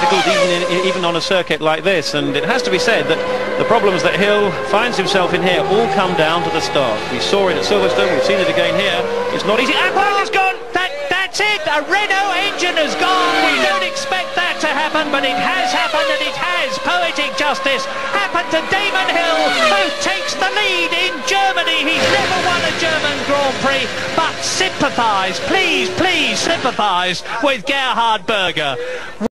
difficult even, in, even on a circuit like this. And it has to be said that the problems that Hill finds himself in here all come down to the start. We saw it at Silverstone, we've seen it again here. It's not easy. Ah, Aqua has gone! That, that's it! A Renault engine has gone! We don't expect that to happen, but it has happened and it has. Poetic justice happened to Damon Hill, who takes the lead in Germany. He's never won a German Grand Prix, but sympathise, please, please sympathise with Gerhard Berger.